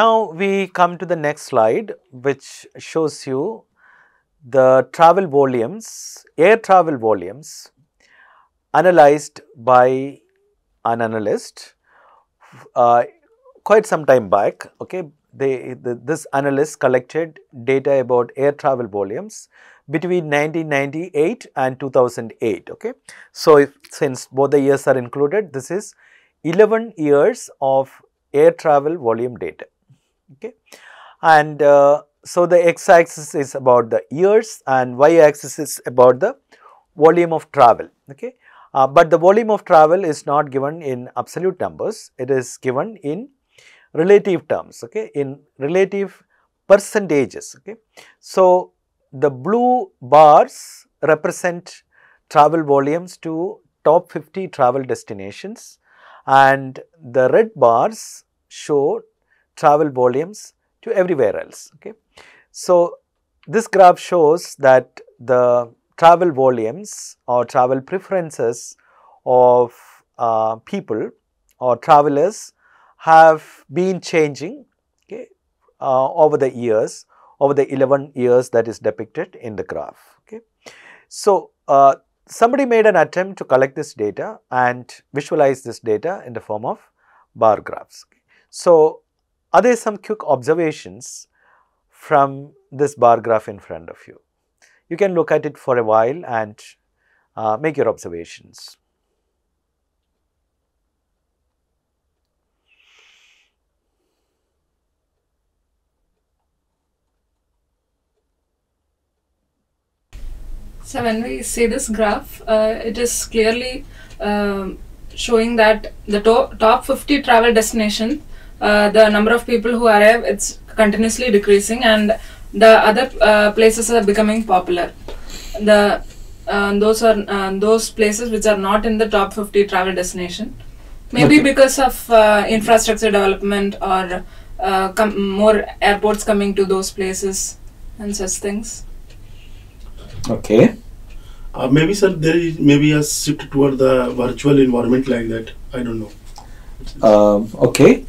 Now we come to the next slide which shows you the travel volumes, air travel volumes analyzed by an analyst uh, quite some time back. Okay, they, the, this analyst collected data about air travel volumes between 1998 and 2008. Okay, so if, since both the years are included, this is 11 years of air travel volume data. Okay, and uh, so the x-axis is about the years and y-axis is about the volume of travel. Okay, uh, but the volume of travel is not given in absolute numbers; it is given in relative terms. Okay, in relative percentages. Okay, so the blue bars represent travel volumes to top 50 travel destinations and the red bars show travel volumes to everywhere else. Okay. So, this graph shows that the travel volumes or travel preferences of uh, people or travelers have been changing okay, uh, over the years, over the 11 years that is depicted in the graph. Okay. So, uh, somebody made an attempt to collect this data and visualize this data in the form of bar graphs. So, are there some quick observations from this bar graph in front of you? You can look at it for a while and uh, make your observations. So when we see this graph, uh, it is clearly um showing that the to- top 50 travel destination, uh, the number of people who arrive, it's continuously decreasing, and the other uh, places are becoming popular. The uh, those are uh, those places which are not in the top 50 travel destination, maybe Okay. because of uh, infrastructure development or uh, com- more airports coming to those places and such things. Okay. Uh, maybe sir, there is maybe a shift toward the virtual environment like that. I don't know. Um, okay.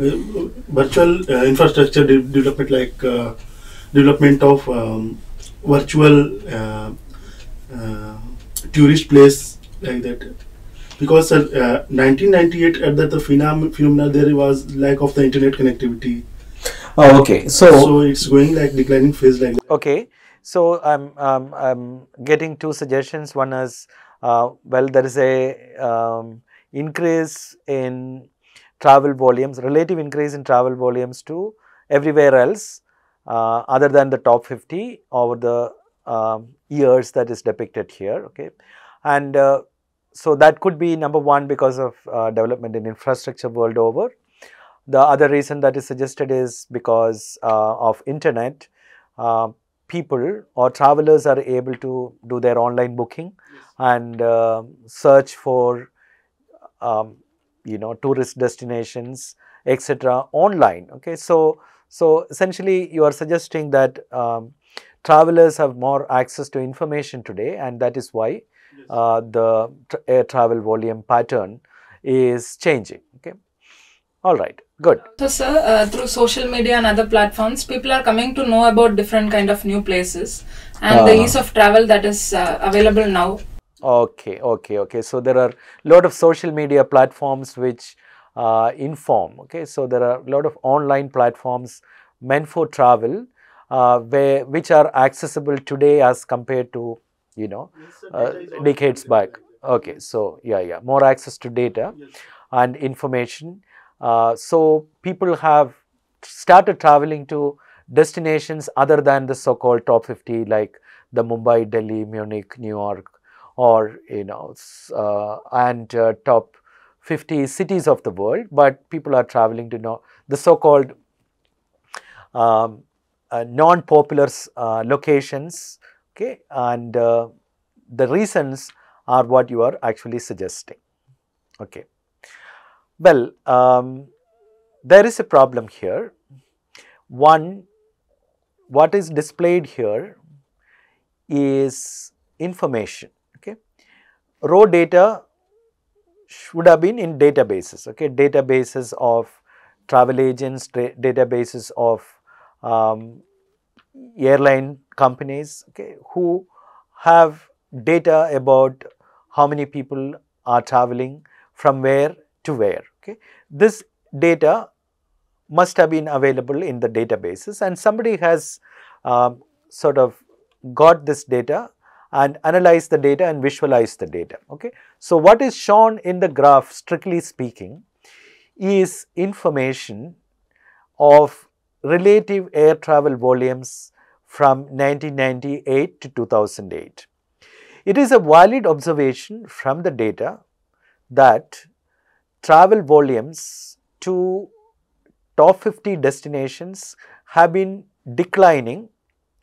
Uh, virtual uh, infrastructure de- development like uh, development of um, virtual uh, uh, tourist place like that. Because uh, 1998 at that the phenom- phenomena there was lack of the internet connectivity. Oh, okay. So it's going like declining phase like that. Okay, so I'm um, I'm getting two suggestions. One is uh, well, there is a um, increase in travel volumes, relative increase in travel volumes to everywhere else, uh, other than the top 50 over the um, years that is depicted here. Okay, and uh, so that could be number one because of uh, development in infrastructure world over. The other reason that is suggested is because uh, of internet. Uh, people or travelers are able to do their online booking and uh, search for um, you know tourist destinations etc online okay so so essentially you are suggesting that um, travelers have more access to information today and that is why uh, the tra- air travel volume pattern is changing okay all right good So, sir, uh, through social media and other platforms, people are coming to know about different kind of new places and the Ah. ease of travel that is uh, available now. Okay, okay, okay. So there are a lot of social media platforms which uh, inform. Okay, so there are a lot of online platforms meant for travel, uh, where which are accessible today as compared to you know uh, decades back. Okay, so yeah, yeah, more access to data and information. Uh, so people have started traveling to destinations other than the so-called top 50 like the Mumbai, Delhi, Munich, New York or you know uh, and uh, top 50 cities of the world but people are traveling to know the so-called um, uh, non-popular uh, locations okay and uh, the reasons are what you are actually suggesting okay. Well um, there is a problem here. One what is displayed here is information raw data should have been in databases okay databases of travel agents, databases of um, airline companies okay, who have data about how many people are traveling from where to where. Okay. This data must have been available in the databases and somebody has um, sort of got this data and analyze the data and visualize the data. Okay. So, what is shown in the graph strictly speaking is information of relative air travel volumes from 1998 to 2008. It is a valid observation from the data that travel volumes to top 50 destinations have been declining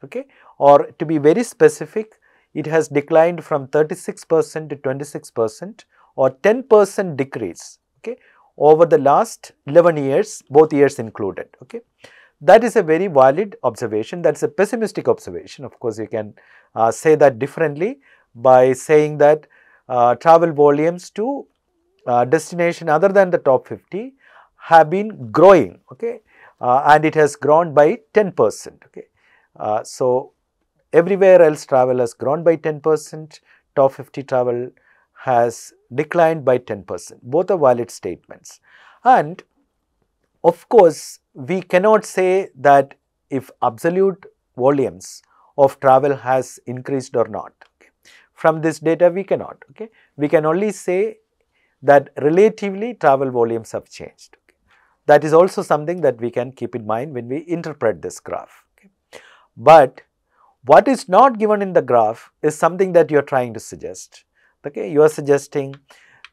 okay or to be very specific it has declined from 36 percent to 26 percent or 10 percent decrease okay over the last 11 years both years included okay. That is a very valid observation. That is a pessimistic observation. Of course you can uh, say that differently by saying that uh, travel volumes to uh, destination other than the top 50 have been growing okay uh, and it has grown by 10 percent okay. Uh, so everywhere else travel has grown by 10 percent top 50 travel has declined by 10 percent both are valid statements and of course we cannot say that if absolute volumes of travel has increased or not okay. from this data we cannot okay we can only say that relatively travel volumes have changed okay. that is also something that we can keep in mind when we interpret this graph okay. but what is not given in the graph is something that you are trying to suggest. Okay you are suggesting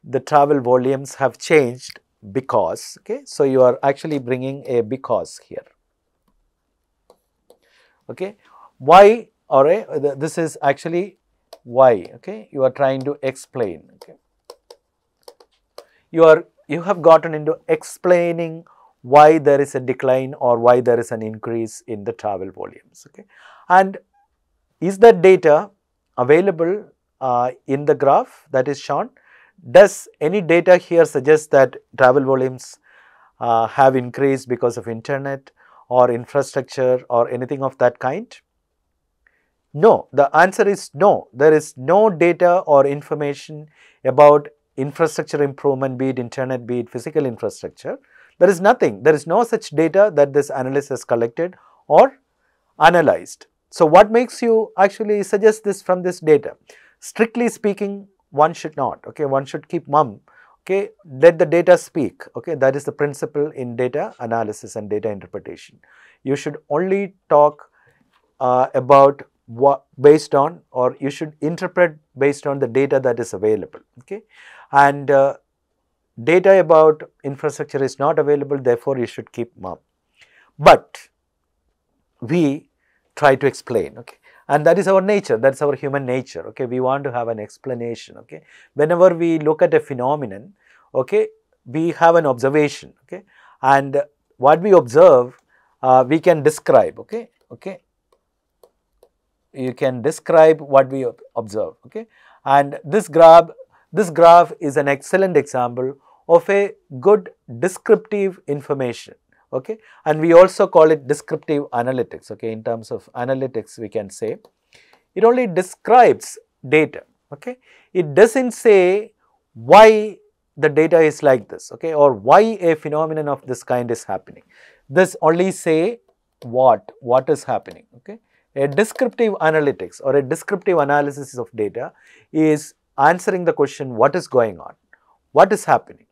the travel volumes have changed because okay so you are actually bringing a because here. Okay why or a, this is actually why okay you are trying to explain okay. You are you have gotten into explaining why there is a decline or why there is an increase in the travel volumes okay. And is that data available uh, in the graph that is shown does any data here suggest that travel volumes uh, have increased because of internet or infrastructure or anything of that kind? No, the answer is no. There is no data or information about infrastructure improvement, be it internet, be it physical infrastructure. There is nothing. There is no such data that this analyst has collected or analyzed. So, what makes you actually suggest this from this data? Strictly speaking, one should not okay? One should keep mum okay? Let the data speak okay? That is the principle in data analysis and data interpretation. You should only talk uh, about what based on or you should interpret based on the data that is available okay? And uh, data about infrastructure is not available therefore you should keep mum. But we try to explain okay? And that is our nature that's our human nature okay? We want to have an explanation okay? Whenever we look at a phenomenon okay we have an observation okay? And what we observe uh, we can describe okay? Okay? You can describe what we observe okay? And this graph this graph is an excellent example of a good descriptive information okay? And we also call it descriptive analytics okay? In terms of analytics we can say it only describes data okay? It doesn't say why the data is like this okay? Or why a phenomenon of this kind is happening. This only say what what is happening okay? A descriptive analytics or a descriptive analysis of data is answering the question what is going on? What is happening?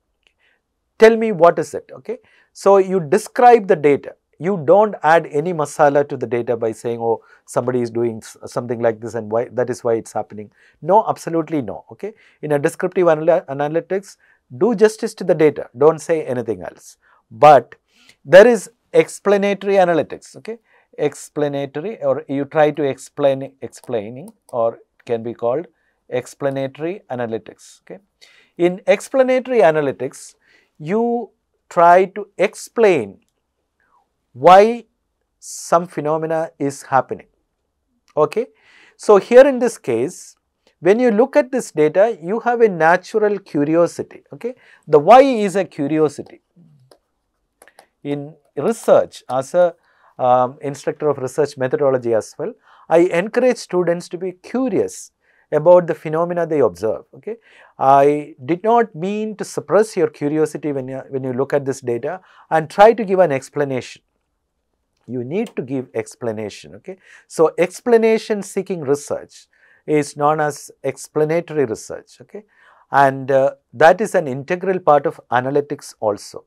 Tell me what is it okay so, you describe the data, you do not add any masala to the data by saying oh somebody is doing something like this and why that is why it is happening. No, absolutely no. Okay. In a descriptive anal analytics, do justice to the data, do not say anything else. But there is explanatory analytics, okay. Explanatory or you try to explain explaining or can be called explanatory analytics, okay. In explanatory analytics, you try to explain why some phenomena is happening. Okay? So, here in this case, when you look at this data, you have a natural curiosity. Okay? The why is a curiosity. in research as a um, instructor of research methodology as well, I encourage students to be curious about the phenomena they observe. Okay, I did not mean to suppress your curiosity when you when you look at this data and try to give an explanation. You need to give explanation. Okay, so explanation seeking research is known as explanatory research. Okay, and uh, that is an integral part of analytics also.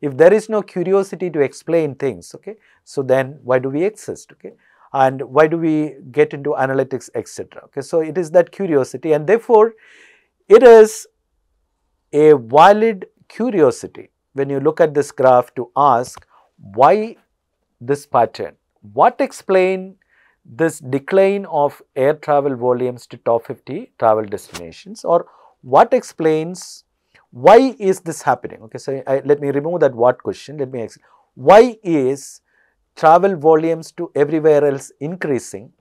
If there is no curiosity to explain things, okay, so then why do we exist? Okay, and why do we get into analytics etc. Okay, so it is that curiosity and therefore it is a valid curiosity when you look at this graph to ask why this pattern, what explain this decline of air travel volumes to top 50 travel destinations or what explains why is this happening okay so I, let me remove that what question let me ask why is travel volumes to everywhere else increasing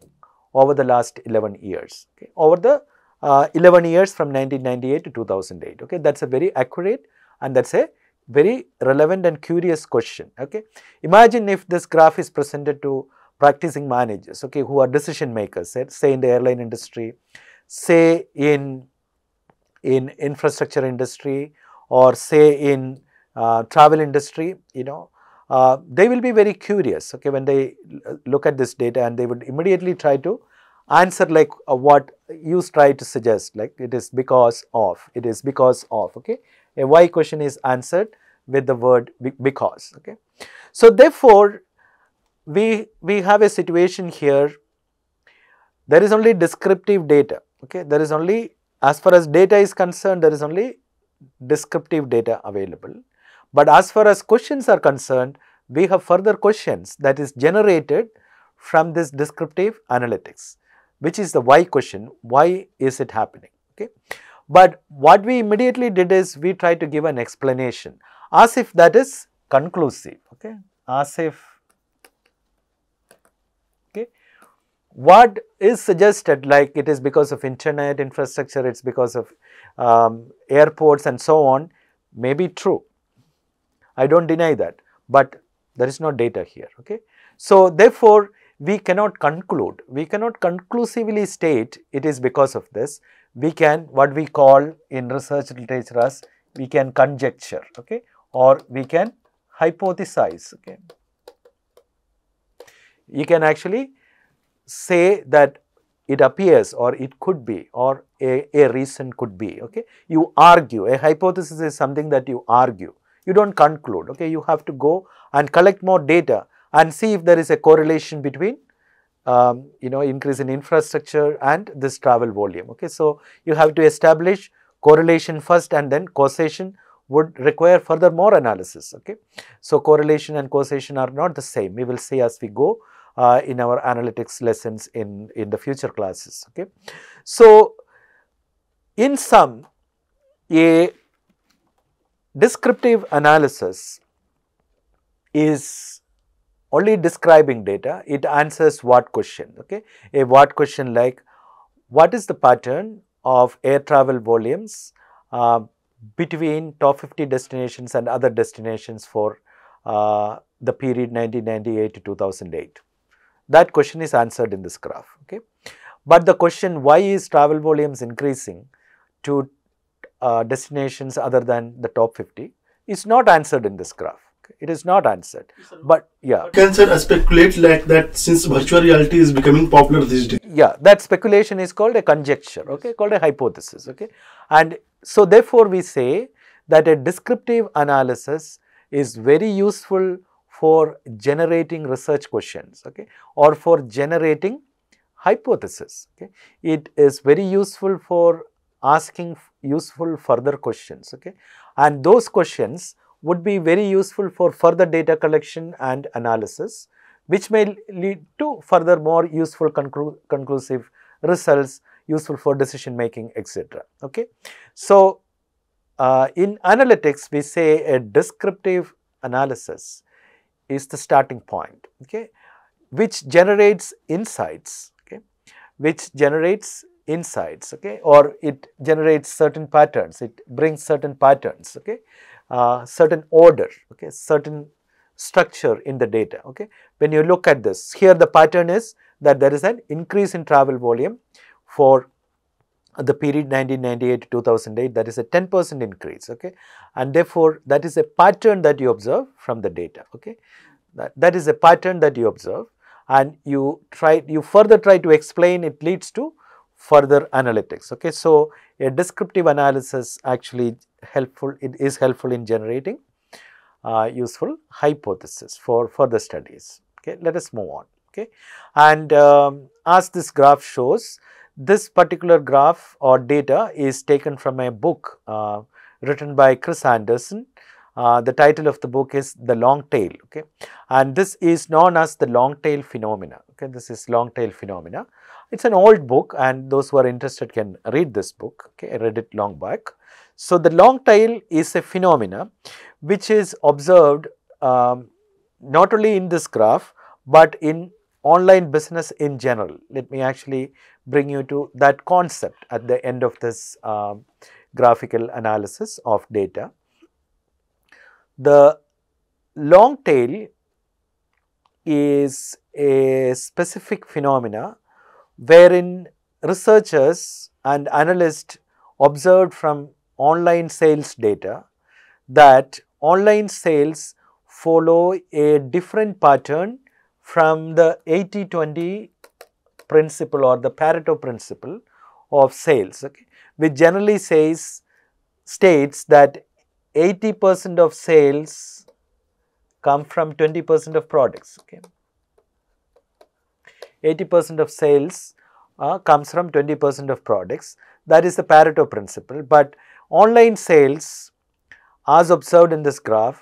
over the last 11 years, okay, over the uh, 11 years from 1998 to 2008. Okay, that's a very accurate and that's a very relevant and curious question. Okay, imagine if this graph is presented to practicing managers, okay, who are decision makers, say, say in the airline industry, say in in infrastructure industry, or say in uh, travel industry, you know, uh, they will be very curious okay when they look at this data and they would immediately try to answer like uh, what you try to suggest like it is because of it is because of okay? A why question is answered with the word because okay? So therefore we we have a situation here. There is only descriptive data okay? There is only as far as data is concerned there is only descriptive data available but as far as questions are concerned, we have further questions that is generated from this descriptive analytics, which is the why question, why is it happening, okay. But what we immediately did is we tried to give an explanation as if that is conclusive, okay, as if, okay. What is suggested like it is because of internet infrastructure, it is because of um, airports and so on may be true, I do not deny that, but there is no data here. Okay. So, therefore, we cannot conclude, we cannot conclusively state it is because of this. We can what we call in research literature as we can conjecture okay, or we can hypothesize. Okay. You can actually say that it appears or it could be or a, a reason could be. Okay. You argue, a hypothesis is something that you argue you do not conclude, okay. You have to go and collect more data and see if there is a correlation between um, you know increase in infrastructure and this travel volume, okay. So, you have to establish correlation first and then causation would require further more analysis, okay. So, correlation and causation are not the same, we will see as we go uh, in our analytics lessons in, in the future classes, okay. So, in sum a descriptive analysis is only describing data, it answers what question, okay. A what question like what is the pattern of air travel volumes uh, between top 50 destinations and other destinations for uh, the period 1998 to 2008. That question is answered in this graph, okay. But the question why is travel volumes increasing to uh, destinations other than the top 50 is not answered in this graph. It is not answered. But yeah. Can sir speculate like that since virtual reality is becoming popular these days? Yeah, that speculation is called a conjecture, okay, called a hypothesis, okay. And so therefore we say that a descriptive analysis is very useful for generating research questions, okay, or for generating hypothesis, okay. It is very useful for asking useful further questions okay? And those questions would be very useful for further data collection and analysis which may lead to further more useful conclu conclusive results useful for decision making etc okay? So uh, in analytics we say a descriptive analysis is the starting point okay? Which generates insights okay? Which generates insights okay or it generates certain patterns it brings certain patterns okay uh, certain order okay certain structure in the data. Okay, when you look at this, here the pattern is that there is an increase in travel volume for the period 1998 to 2008 that is a 10 percent increase okay and therefore that is a pattern that you observe from the data okay that, that is a pattern that you observe and you try you further try to explain it leads to further analytics okay so a descriptive analysis actually helpful it is helpful in generating uh, useful hypothesis for further studies okay let us move on okay and um, as this graph shows this particular graph or data is taken from a book uh, written by Chris Anderson. Uh, the title of the book is The Long Tail, okay, and this is known as the long tail phenomena. Okay, this is long tail phenomena. It's an old book, and those who are interested can read this book. Okay, I read it long back. So the long tail is a phenomena which is observed um, not only in this graph, but in online business in general. Let me actually bring you to that concept at the end of this uh, graphical analysis of data. The long tail is a specific phenomena wherein researchers and analysts observed from online sales data that online sales follow a different pattern from the 80-20 principle or the Pareto principle of sales, okay, which generally says states that 80 percent of sales come from 20 percent of products. Okay. 80 percent of sales uh, comes from 20 percent of products that is the Pareto principle, but online sales as observed in this graph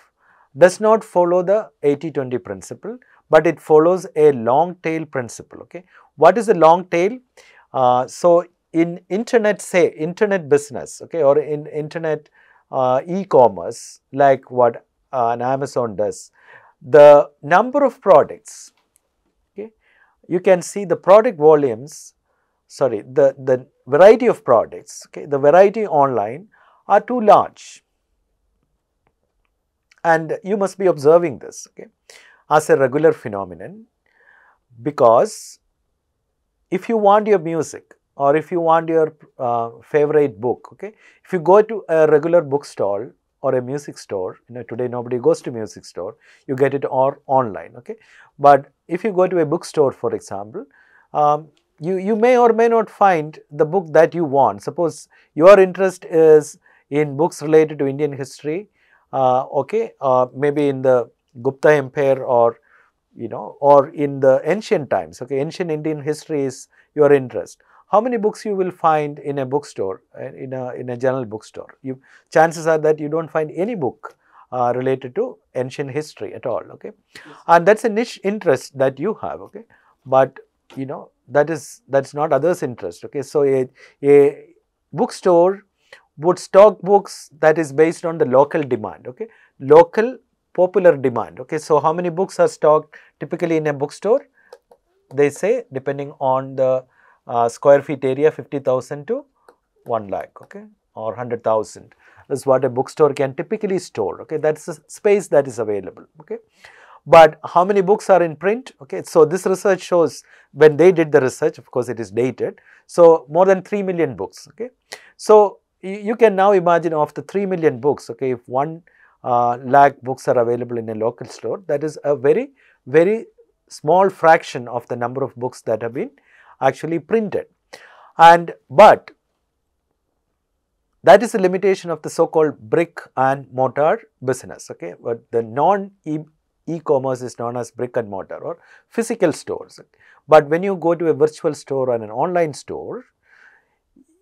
does not follow the 80-20 principle, but it follows a long tail principle. Okay. What is the long tail? Uh, so, in internet say internet business okay, or in internet uh, e-commerce like what uh, an Amazon does, the number of products you can see the product volumes sorry the, the variety of products okay, the variety online are too large and you must be observing this okay, as a regular phenomenon because if you want your music or if you want your uh, favorite book, okay, if you go to a regular bookstall or a music store, you know, today nobody goes to music store, you get it or online, okay. But if you go to a bookstore, for example, um, you, you may or may not find the book that you want. Suppose your interest is in books related to Indian history, uh, okay, uh, maybe in the Gupta Empire or you know or in the ancient times, okay, ancient Indian history is your interest. How many books you will find in a bookstore, uh, in a, in a general bookstore? You, chances are that you do not find any book uh, related to ancient history at all, okay. And that is a niche interest that you have, okay. But you know that is that is not others interest, okay. So, a, a bookstore would stock books that is based on the local demand, okay, local popular demand, okay. So, how many books are stocked typically in a bookstore? They say depending on the uh, square feet area 50,000 to 1 lakh, okay, or 100,000. That is what a bookstore can typically store, okay, that is the space that is available, okay. But how many books are in print? Okay, so this research shows when they did the research, of course, it is dated. So more than 3 million books. Okay, so you can now imagine of the 3 million books. Okay, if 1 uh, lakh books are available in a local store, that is a very, very small fraction of the number of books that have been actually printed. And but that is the limitation of the so called brick and mortar business. Okay, but the non e-commerce is known as brick and mortar or physical stores. But when you go to a virtual store or an online store,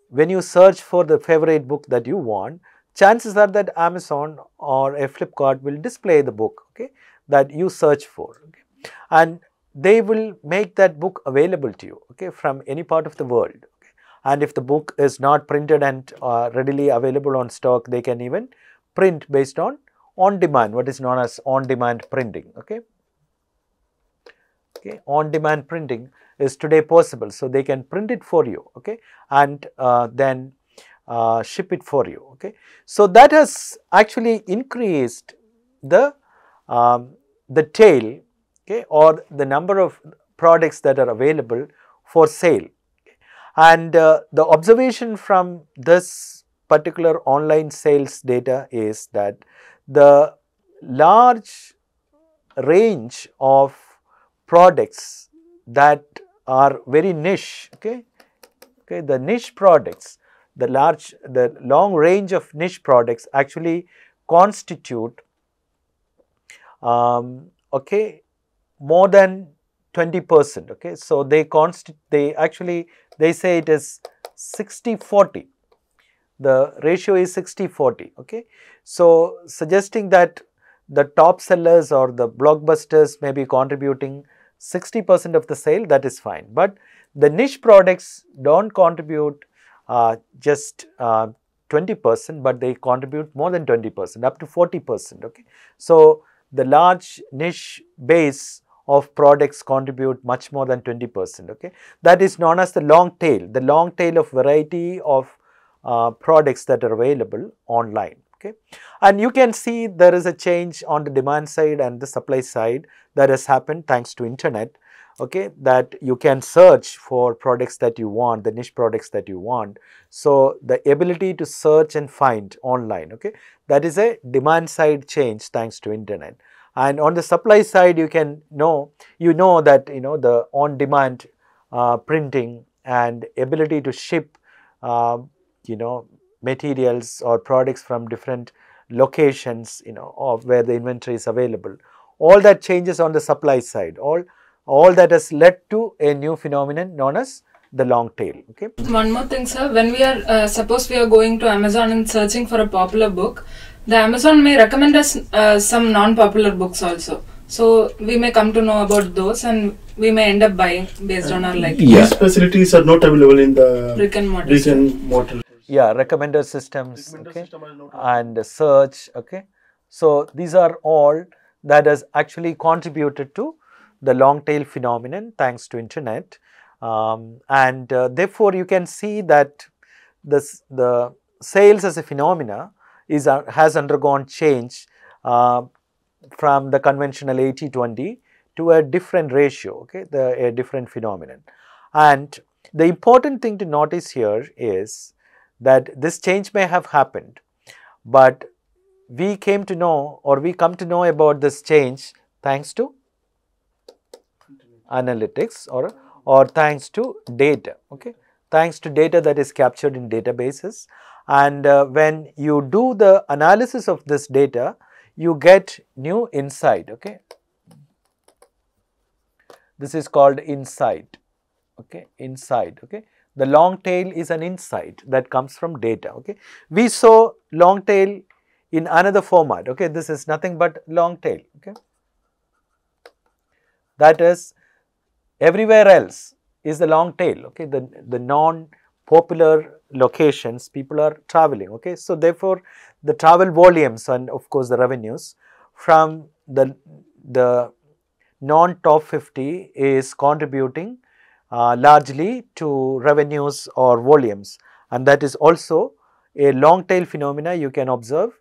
when you search for the favorite book that you want, chances are that Amazon or a Flipkart will display the book okay, that you search for. Okay. And they will make that book available to you okay, from any part of the world. And if the book is not printed and uh, readily available on stock, they can even print based on on demand, what is known as on demand printing. Okay. Okay. On demand printing is today possible. So, they can print it for you okay, and uh, then uh, ship it for you. Okay. So, that has actually increased the um, the tail okay, or the number of products that are available for sale. And uh, the observation from this particular online sales data is that the large range of products that are very niche, okay, okay, the niche products, the large, the long range of niche products actually constitute, um, okay, more than 20 percent, okay. So, they const they actually, they say it is 60 40, the ratio is 60 40, okay. So, suggesting that the top sellers or the blockbusters may be contributing 60 percent of the sale that is fine, but the niche products do not contribute uh, just uh, 20 percent, but they contribute more than 20 percent up to 40 percent. Okay. So, the large niche base of products contribute much more than 20 percent. Okay. That is known as the long tail, the long tail of variety of uh, products that are available online. Okay. And you can see there is a change on the demand side and the supply side that has happened thanks to internet okay that you can search for products that you want the niche products that you want so the ability to search and find online okay that is a demand side change thanks to internet and on the supply side you can know you know that you know the on demand uh, printing and ability to ship uh, you know materials or products from different locations you know of where the inventory is available. All that changes on the supply side. All all that has led to a new phenomenon known as the long tail okay? One more thing, sir. When we are, uh, suppose we are going to Amazon and searching for a popular book, the Amazon may recommend us uh, some non-popular books also. So we may come to know about those, and we may end up buying based on our like Yeah. These facilities are not available in the brick and mortar. brick and mortar. yeah recommender systems Recommender okay system and search okay so these are all that has actually contributed to the long tail phenomenon thanks to internet um, and uh, therefore you can see that this the sales as a phenomena is uh, has undergone change uh, from the conventional 80 20 to a different ratio okay the a different phenomenon. And the important thing to notice here is that this change may have happened but we came to know or we come to know about this change thanks to analytics or or thanks to data okay? Thanks to data that is captured in databases and uh, when you do the analysis of this data you get new insight okay? This is called insight okay? Insight okay? The long tail is an insight that comes from data okay? We saw long tail in another format okay? This is nothing but long tail okay? That is everywhere else is the long tail okay? The the non popular locations people are traveling okay? So therefore the travel volumes and of course the revenues from the the non top 50 is contributing uh, largely to revenues or volumes. And that is also a long tail phenomena you can observe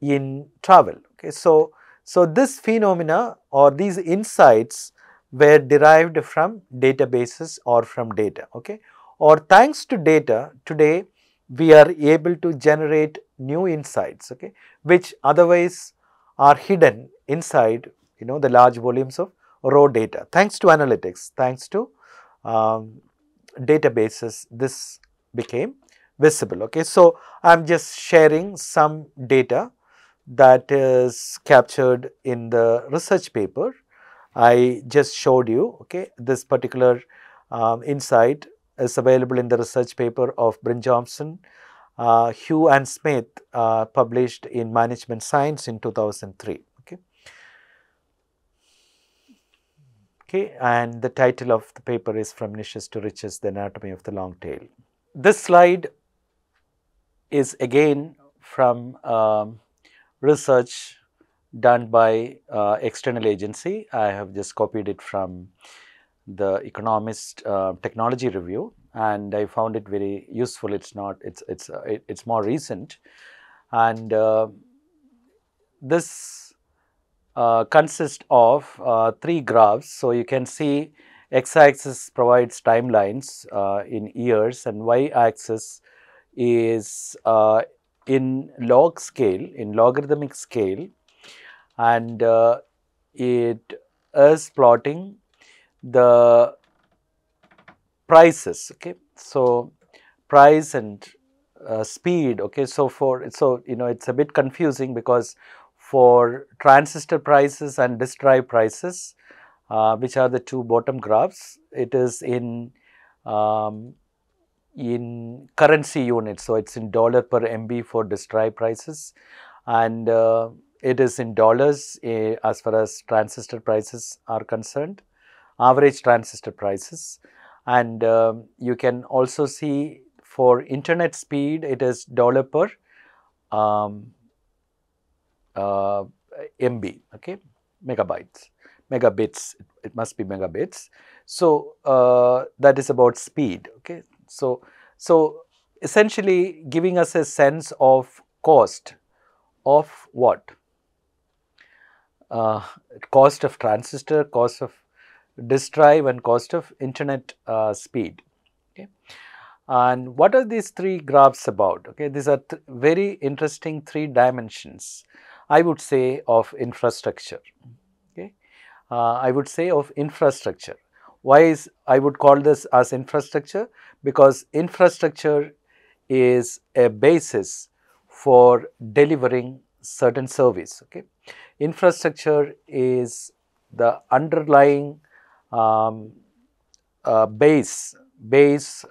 in travel okay? So so this phenomena or these insights were derived from databases or from data okay or thanks to data today we are able to generate new insights okay which otherwise are hidden inside you know the large volumes of raw data. Thanks to analytics thanks to um, databases this became visible okay. So i'm just sharing some data that is captured in the research paper. I just showed you, okay, this particular um, insight is available in the research paper of Brynjolfsson, uh, Hugh and Smith uh, published in Management Science in 2003, okay. Okay, and the title of the paper is From Niches to Riches, the Anatomy of the Long Tail. This slide is again from um, research done by uh, external agency. I have just copied it from the Economist uh, Technology Review, and I found it very useful. It's not. It's it's uh, it, it's more recent, and uh, this uh, consists of uh, three graphs. So, you can see x-axis provides timelines uh, in years and y-axis is in log scale, in logarithmic scale and it is plotting the prices. Okay. So, price and uh, speed. Okay. So, for so you know it is a bit confusing because for transistor prices and disk drive prices uh, which are the two bottom graphs, it is in um, in currency units. So, it is in dollar per MB for disk drive prices and uh, it is in dollars uh, as far as transistor prices are concerned, average transistor prices and um, you can also see for internet speed it is dollar per um, uh, MB, okay, megabytes, megabits, it, must be megabits. So, uh, that is about speed, okay. So, so essentially giving us a sense of cost of what? Uh, cost of transistor, cost of disk drive and cost of internet uh, speed. Okay. And what are these three graphs about? Okay, these are th very interesting three dimensions, I would say, of infrastructure. Okay, uh, I would say of infrastructure. Why is I would call this as infrastructure? Because infrastructure is a basis for delivering certain service. Okay, infrastructure is the underlying um, uh, base base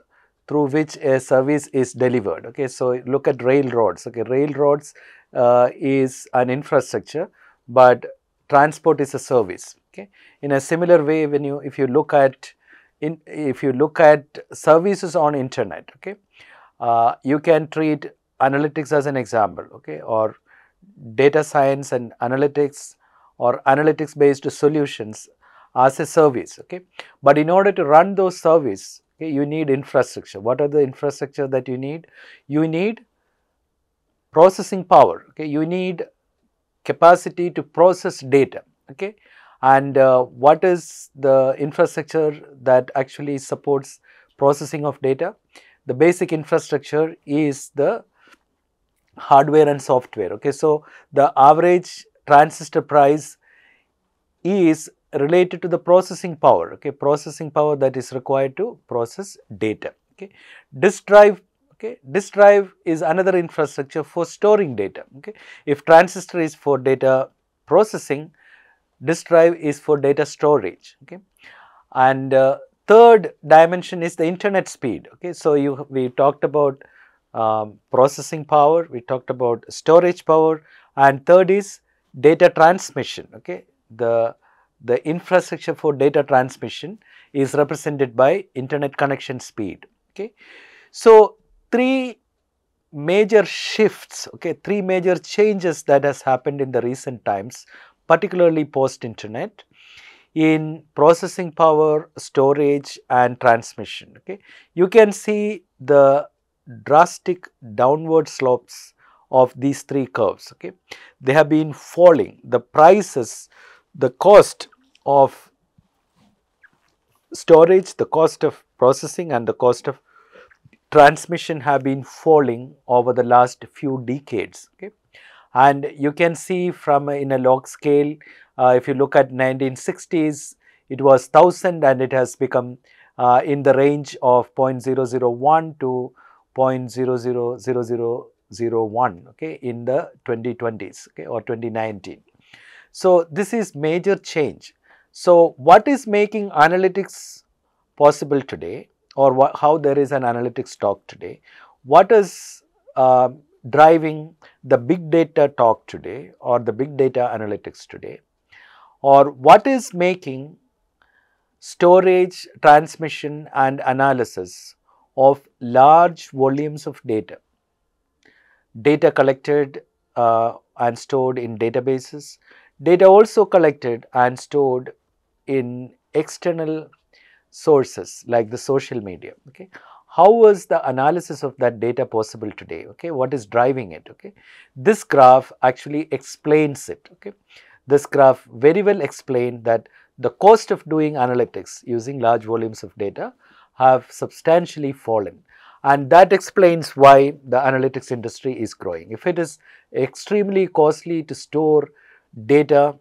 through which a service is delivered. Okay, so look at railroads. Okay, railroads uh, is an infrastructure, but transport is a service. Okay, in a similar way, when you if you look at in if you look at services on internet, okay, uh, you can treat analytics as an example. Okay, or data science and analytics or analytics based solutions as a service okay? But in order to run those service okay, you need infrastructure. What are the infrastructure that you need? You need processing power okay? You need capacity to process data okay? And uh, what is the infrastructure that actually supports processing of data? The basic infrastructure is the hardware and software okay? So the average transistor price is related to the processing power, okay, processing power that is required to process data, okay. Disk drive, okay, disk drive is another infrastructure for storing data, okay. If transistor is for data processing, disk drive is for data storage, okay. And uh, third dimension is the internet speed, okay. So, you we talked about um, processing power, we talked about storage power and third is data transmission, okay. The the infrastructure for data transmission is represented by internet connection speed. Okay. So, three major shifts, okay, three major changes that has happened in the recent times, particularly post internet in processing power, storage and transmission. Okay. You can see the drastic downward slopes of these three curves. Okay. They have been falling, the prices, the cost of storage, the cost of processing and the cost of transmission have been falling over the last few decades. Okay. And you can see from in a log scale, uh, if you look at 1960s, it was 1000 and it has become uh, in the range of 0.001 to 0.000001 okay, in the 2020s okay, or 2019. So, this is major change so, what is making analytics possible today or what, how there is an analytics talk today? What is uh, driving the big data talk today or the big data analytics today? Or what is making storage, transmission and analysis of large volumes of data, data collected uh, and stored in databases, data also collected and stored in external sources like the social media okay? How was the analysis of that data possible today okay? What is driving it okay? This graph actually explains it okay? This graph very well explained that the cost of doing analytics using large volumes of data have substantially fallen. And that explains why the analytics industry is growing. If it is extremely costly to store data,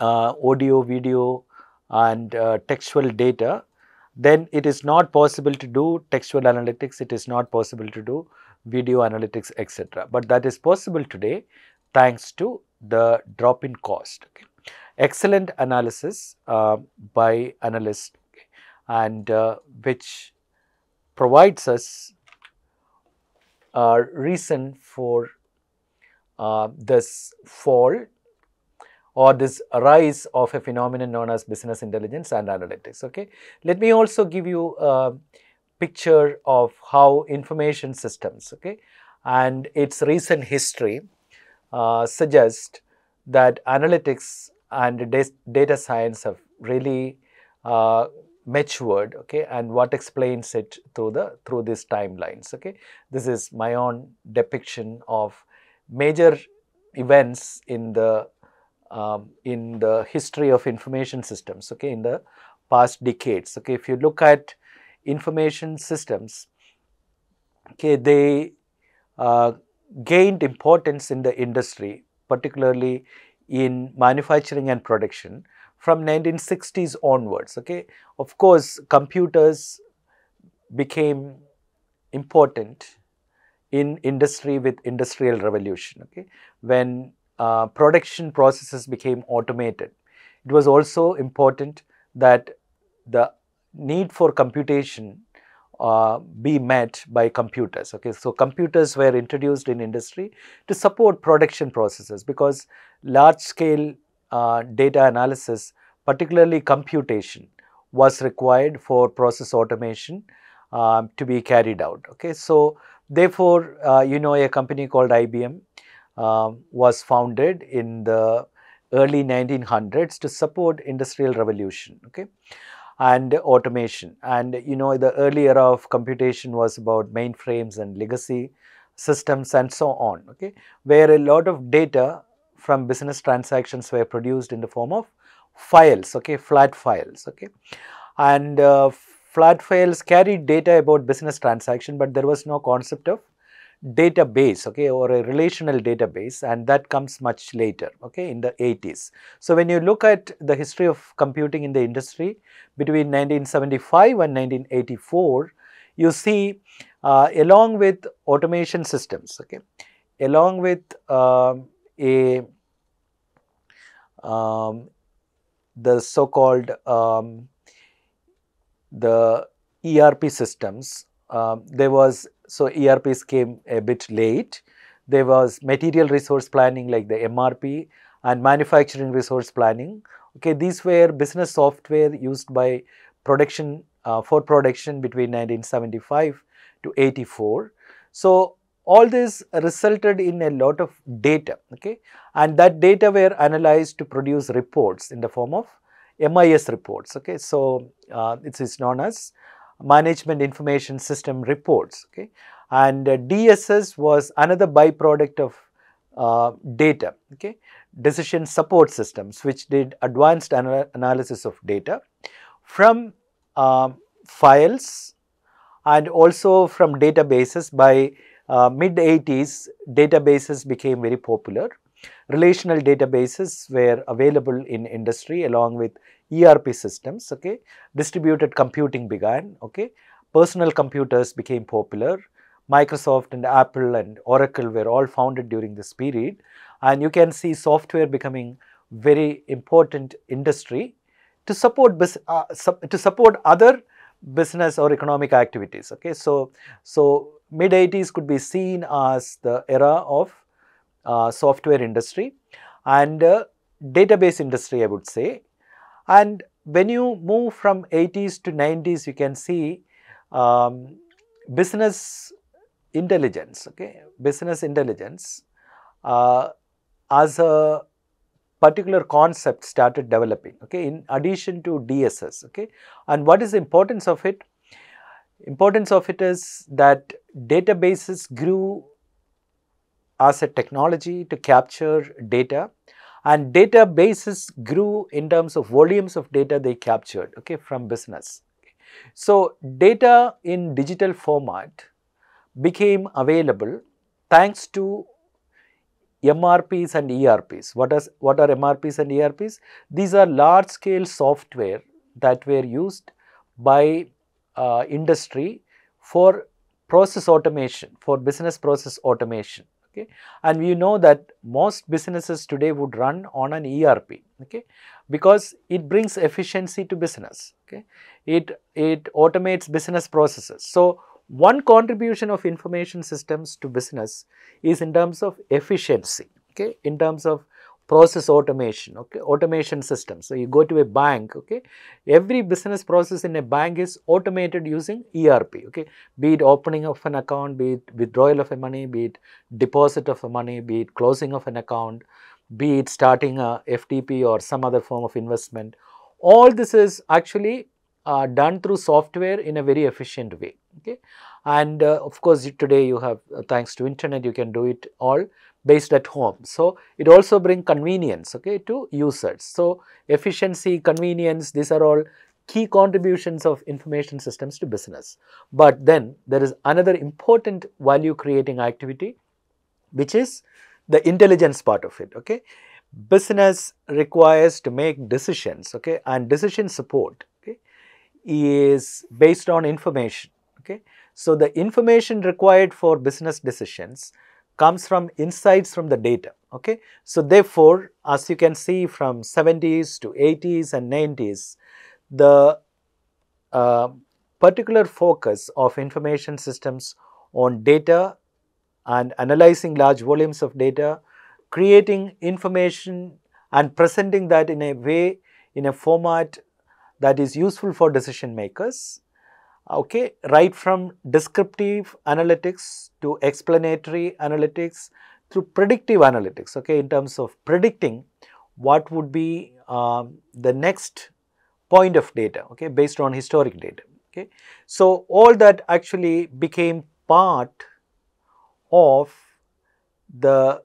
audio, video and uh, textual data, then it is not possible to do textual analytics, it is not possible to do video analytics etc. But that is possible today thanks to the drop in cost. Okay. Excellent analysis uh, by analysts okay, and uh, which provides us a reason for uh, this fall or this rise of a phenomenon known as business intelligence and analytics. Okay. Let me also give you a picture of how information systems okay, and its recent history uh, suggest that analytics and data science have really uh, matured okay and what explains it through the through these timelines okay this is my own depiction of major events in the um, in the history of information systems okay in the past decades okay if you look at information systems okay they uh, gained importance in the industry particularly in manufacturing and production from 1960s onwards. Okay, of course, computers became important in industry with industrial revolution. Okay, when uh, production processes became automated, it was also important that the need for computation uh, be met by computers. Okay, so computers were introduced in industry to support production processes because large scale uh, data analysis, particularly computation, was required for process automation uh, to be carried out. Okay, so therefore, uh, you know a company called IBM um, was founded in the early 1900s to support industrial revolution. Okay and automation and you know the early era of computation was about mainframes and legacy systems and so on okay where a lot of data from business transactions were produced in the form of files, okay, flat files, okay. And uh, flat files carried data about business transaction, but there was no concept of database okay or a relational database and that comes much later okay in the 80s so when you look at the history of computing in the industry between 1975 and 1984 you see uh, along with automation systems okay along with uh, a um, the so-called um, the ERP systems. Um, there was so ERPs came a bit late. There was material resource planning like the MRP and manufacturing resource planning. Okay, these were business software used by production uh, for production between 1975 to 84. So all this resulted in a lot of data okay and that data were analyzed to produce reports in the form of MIS reports okay so uh, it is known as management information system reports okay and uh, DSS was another byproduct of uh, data okay decision support systems which did advanced ana analysis of data from um, files and also from databases by uh, mid 80s databases became very popular. Relational databases were available in industry along with ERP systems, okay. Distributed computing began, okay. Personal computers became popular. Microsoft and Apple and Oracle were all founded during this period and you can see software becoming very important industry to support uh, to support other business or economic activities okay so so mid 80s could be seen as the era of uh, software industry and uh, database industry I would say. And when you move from 80s to 90s you can see um, business intelligence, okay, business intelligence uh, as a particular concept started developing, okay, in addition to DSS, okay. And what is the importance of it? Importance of it is that databases grew as a technology to capture data and databases grew in terms of volumes of data they captured okay, from business. So, data in digital format became available thanks to MRPs and ERPs. What, is, what are MRPs and ERPs? These are large scale software that were used by uh, industry for process automation, for business process automation. Okay. And we know that most businesses today would run on an ERP okay, because it brings efficiency to business. Okay. It, it automates business processes. So, one contribution of information systems to business is in terms of efficiency, okay, in terms of process automation, okay, automation system. So, you go to a bank, okay, every business process in a bank is automated using ERP, okay, be it opening of an account, be it withdrawal of a money, be it deposit of a money, be it closing of an account, be it starting a FTP or some other form of investment. All this is actually uh, done through software in a very efficient way okay? And uh, of course today you have uh, thanks to internet you can do it all based at home. So it also bring convenience okay to users. So efficiency convenience these are all key contributions of information systems to business. But then there is another important value creating activity which is the intelligence part of it okay? Business requires to make decisions okay? And decision support okay is based on information Okay. So, the information required for business decisions comes from insights from the data. Okay. So, therefore, as you can see from 70s to 80s and 90s, the uh, particular focus of information systems on data and analyzing large volumes of data, creating information and presenting that in a way, in a format that is useful for decision makers okay, right from descriptive analytics to explanatory analytics through predictive analytics, okay, in terms of predicting what would be um, the next point of data, okay, based on historic data, okay. So, all that actually became part of the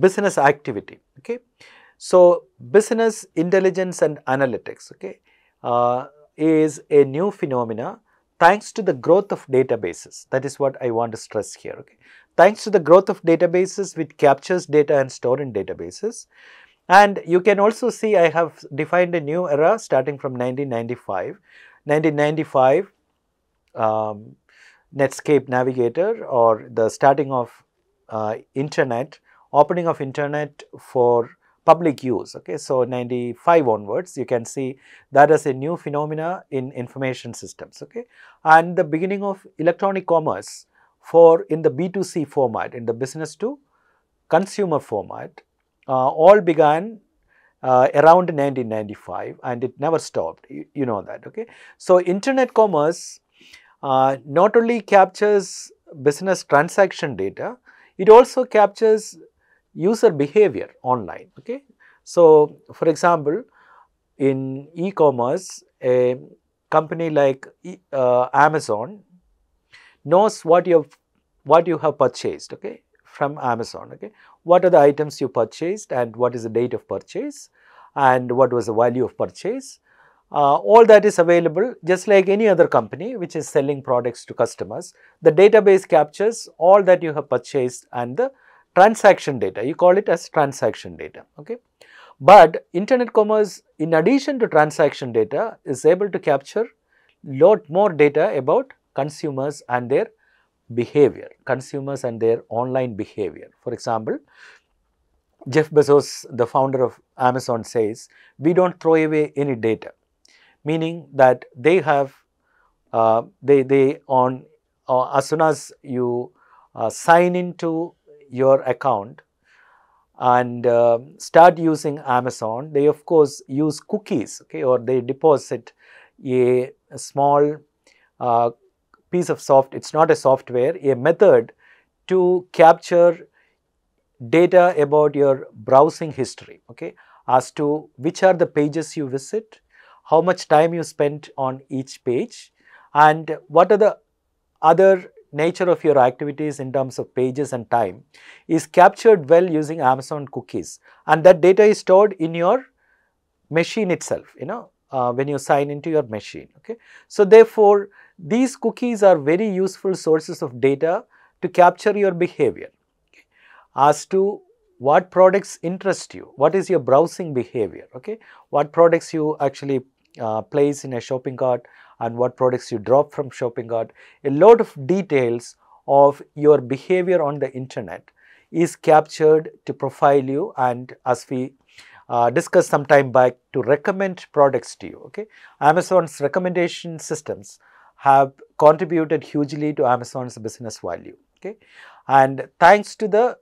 business activity, okay. So, business intelligence and analytics, okay, uh, is a new phenomena thanks to the growth of databases. That is what I want to stress here. Okay. Thanks to the growth of databases which captures data and store in databases. And you can also see I have defined a new era starting from 1995. 1995 um, Netscape Navigator or the starting of uh, internet, opening of internet for public use. Okay. So, 95 onwards you can see that as a new phenomena in information systems okay. and the beginning of electronic commerce for in the B2C format in the business to consumer format uh, all began uh, around 1995 and it never stopped you, you know that okay. So, internet commerce uh, not only captures business transaction data it also captures user behavior online. Okay. So, for example, in e-commerce, a company like uh, Amazon knows what you have what you have purchased okay, from Amazon. Okay. What are the items you purchased and what is the date of purchase and what was the value of purchase. Uh, all that is available just like any other company which is selling products to customers. The database captures all that you have purchased and the transaction data, you call it as transaction data. Okay. But internet commerce in addition to transaction data is able to capture lot more data about consumers and their behavior, consumers and their online behavior. For example, Jeff Bezos, the founder of Amazon says, we do not throw away any data, meaning that they have, uh, they, they on, uh, as soon as you uh, sign into your account and uh, start using Amazon, they of course use cookies okay, or they deposit a, a small uh, piece of soft, it is not a software, a method to capture data about your browsing history okay, as to which are the pages you visit, how much time you spent on each page and what are the other nature of your activities in terms of pages and time is captured well using Amazon cookies and that data is stored in your machine itself, you know, uh, when you sign into your machine. Okay. So, therefore, these cookies are very useful sources of data to capture your behavior okay, as to what products interest you, what is your browsing behavior, okay, what products you actually uh, place in a shopping cart and what products you drop from shopping cart. A lot of details of your behavior on the internet is captured to profile you and as we uh, discussed some time back to recommend products to you. Okay, Amazon's recommendation systems have contributed hugely to Amazon's business value. Okay, and thanks to the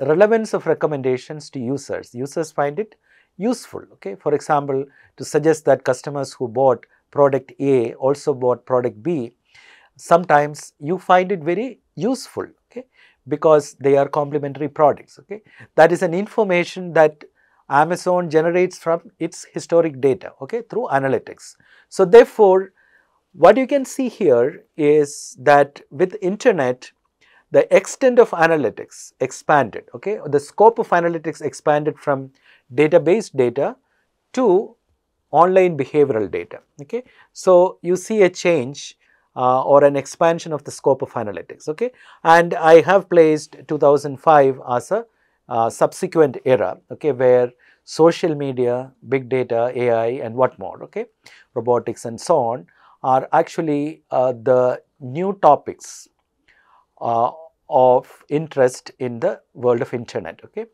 relevance of recommendations to users, users find it useful. Okay, for example, to suggest that customers who bought product A also bought product B, sometimes you find it very useful. Okay, because they are complementary products. Okay, that is an information that Amazon generates from its historic data okay, through analytics. So, therefore, what you can see here is that with internet the extent of analytics expanded okay the scope of analytics expanded from database data to online behavioral data okay? So you see a change uh, or an expansion of the scope of analytics okay? And i have placed 2005 as a uh, subsequent era okay where social media big data ai and what more okay? Robotics and so on are actually uh, the new topics uh, of interest in the world of internet okay?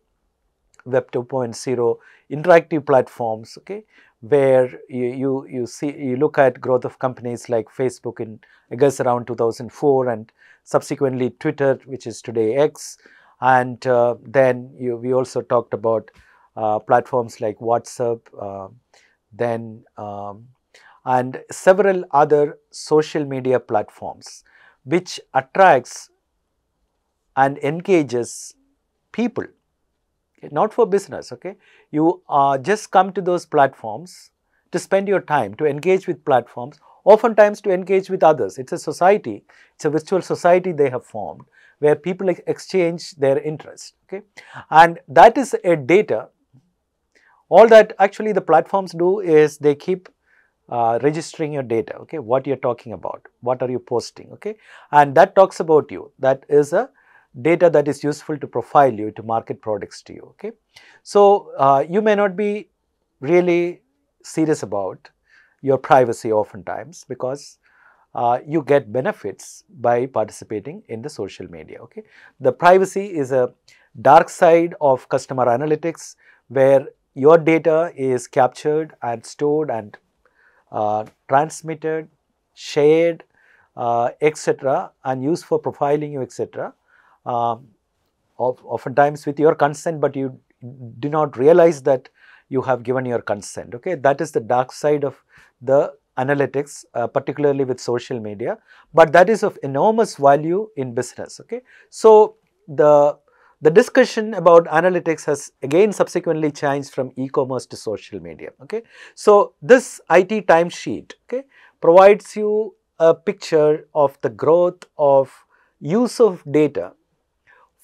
Web 2.0 interactive platforms okay where you, you, you see you look at growth of companies like facebook in i guess around 2004 and subsequently twitter which is today x. And uh, then you, we also talked about uh, platforms like whatsapp uh, then um, and several other social media platforms which attracts and engages people okay, not for business okay you uh, just come to those platforms to spend your time to engage with platforms oftentimes to engage with others. It's a society it's a virtual society they have formed where people ex exchange their interest okay? And that is a data. All that actually the platforms do is they keep uh, registering your data okay? What you're talking about what are you posting okay? And that talks about you. That is a data that is useful to profile you to market products to you okay so uh, you may not be really serious about your privacy oftentimes because uh, you get benefits by participating in the social media okay the privacy is a dark side of customer analytics where your data is captured and stored and uh, transmitted, shared, uh, etc. and used for profiling you, etc. Um, of, oftentimes with your consent, but you do not realize that you have given your consent. Okay, that is the dark side of the analytics, uh, particularly with social media, but that is of enormous value in business. Okay, so the the discussion about analytics has again subsequently changed from e-commerce to social media. Okay, so this IT timesheet okay provides you a picture of the growth of use of data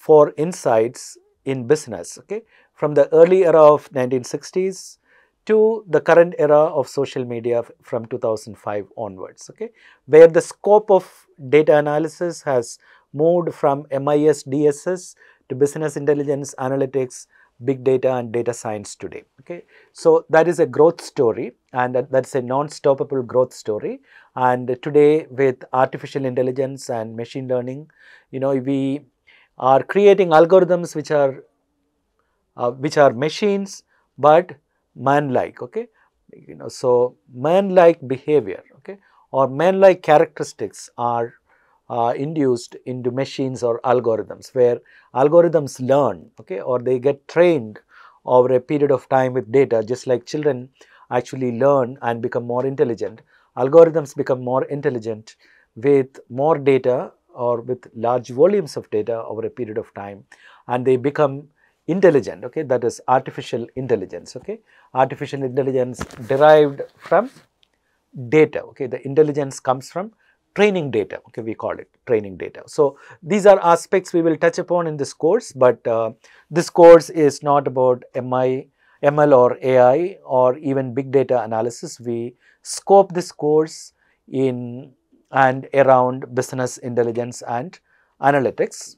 for insights in business. Okay, from the early era of 1960s to the current era of social media from 2005 onwards, okay, where the scope of data analysis has moved from MIS DSS to business intelligence, analytics, big data and data science today. Okay. So, that is a growth story and that is a non-stoppable growth story and today with artificial intelligence and machine learning, you know, we are creating algorithms which are uh, which are machines, but man-like. Okay. You know, so man-like behavior okay, or man-like characteristics are uh, induced into machines or algorithms where algorithms learn okay or they get trained over a period of time with data just like children actually learn and become more intelligent algorithms become more intelligent with more data or with large volumes of data over a period of time and they become intelligent okay that is artificial intelligence okay artificial intelligence derived from data okay the intelligence comes from training data. Okay, we call it training data. So these are aspects we will touch upon in this course, but uh, this course is not about MI, ML or AI or even big data analysis. We scope this course in and around business intelligence and analytics.